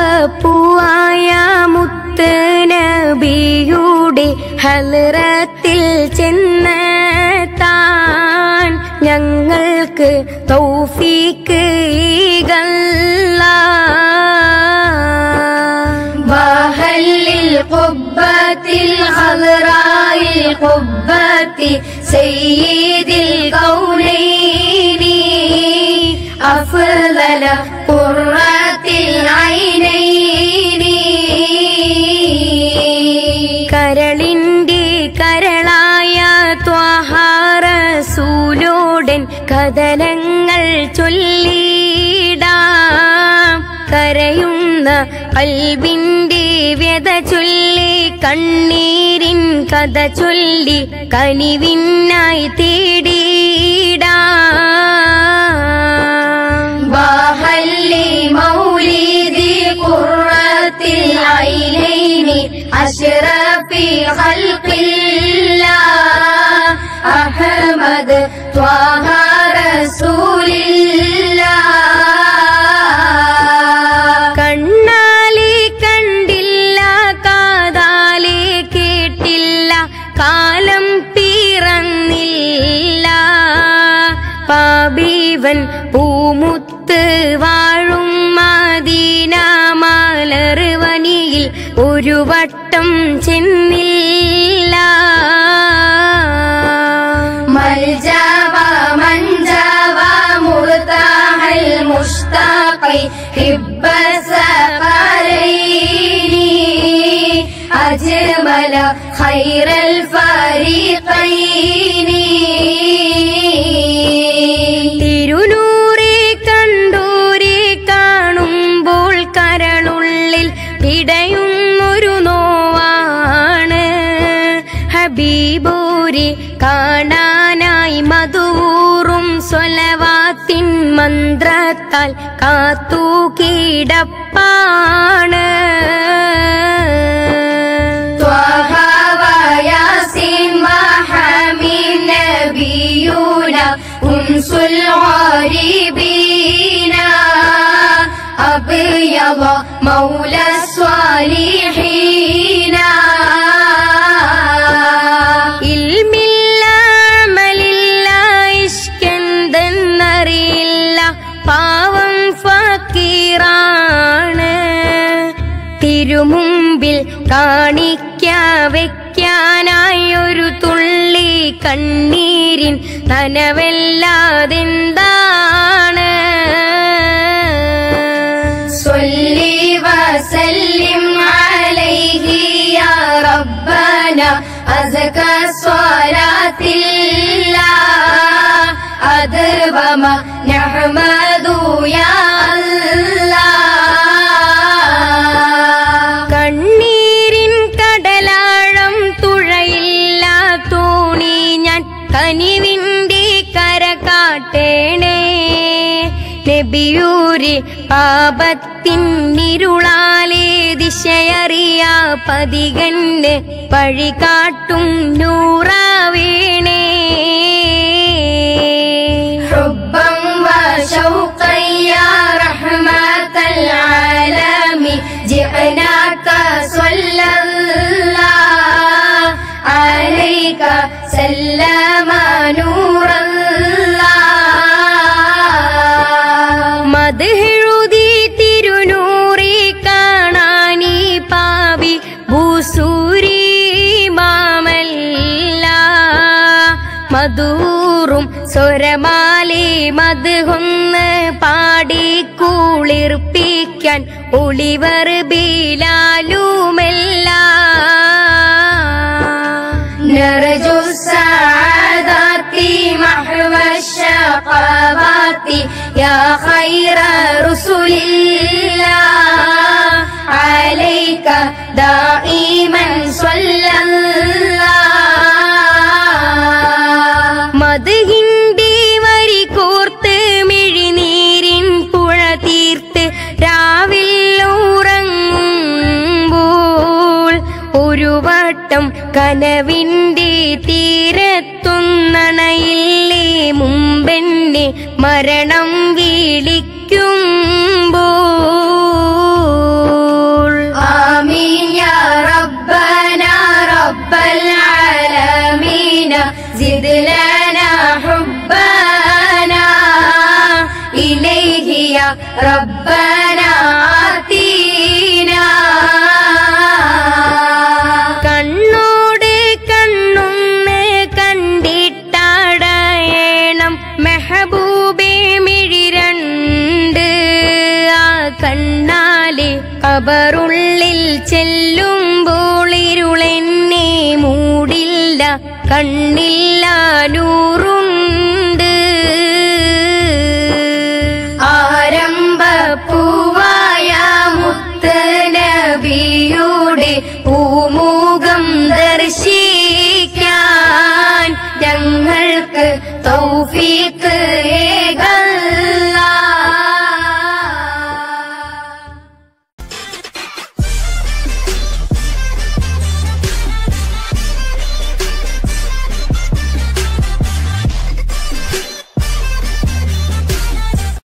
ആരംഭപ്പൂവായ മുത്ത് നബിയുടെ ഹലറത്തിൽ ചെന്ന് താൻ ഞങ്ങൾക്ക് തൗഫീക്ക് ഈഗല്ല وهل القبة الخضراء القبة سيد الكونين أفضل قرة കരളിന്റെ കരളായ ത്വഹാറസൂലോടൻ കഥനങ്ങൾ ചൊല്ലിടാ. കരയുന്ന അൽബിന്റെ വ്യത ചൊല്ലി കണ്ണീരിൻ കഥ ചൊല്ലി കനിവിന്നായി തേടിയിടാം മുഹമ്മദ് ത്വാഹ റസൂലില്ല കണ്ടില്ല കാതാലെ കേട്ടില്ല കാലം പിറന്നില്ല. പാപീവൻ പൂമുത്ത് വാഴും മദീന മലർവനിയിൽ ഒരു വട്ടം ചെന്നില്ല. المشتاق حب سفرين أجمل خير الفريقين തിരുനൂറെ കണ്ടൂരെ കാണുമ്പോൾ കരളുള്ളിൽ പിടയും ഒരു നോവാണ് ഹബീബൂരി കാണാനായി മധുവൂറും സ്വലവാത്തിൻ മന്ത്രത്താൽ കാത്തു കിടപ്പാണ് طه وياسين وحميم نبينا أنس الغريبين أبيض مولى الصالحين പാവം ഫക്കീറാണ്. തിരുമുമ്പിൽ കാണിക്ക വെക്കാനായി ഒരു തുള്ളി കണ്ണീരിൻ നനവല്ലാതെന്താണ്? സ്വാരാത്തില്ല വസല്ലിം അലൈഹി കണ്ണീരിൻ തൂണി ഞാൻ പാപത്തിൻ നിരുളാലേ ദിശയറിയ പതികന്റെ വഴി കാട്ടും നൂറാവേണേ. عليك سلم نور الله മതെഴുതി തിരുനൂറി കാണാനീ പാവി ഭൂസൂരി മാമല്ല മധൂറും സ്വരമാലി മധുകൊന്ന് പാടി കുളിർപ്പിക്കാൻ ഒളിവർ ബീലാലുമെല്ലാം الثقافات يا خير رسل الله. عليك دائما صلى الله. مضي കനവിന്റെ തീരത്തുന്നണയില്ലേ മുമ്പെന്നെ മരണം വിളിക്കുമ്പോൾ. ഇലേഹിയ റബ്ബനാ ചെല്ലുമ്പോളിരുളെന്നെ മൂടില്ല കണ്ണില്ല നൂറുണ്ട്. ആരംഭപ്പൂവായ മുത്ത് നബിയുടെ പൂമുഖം ദർശിക്കാൻ ഞങ്ങൾക്ക് തൗഫീക്ക്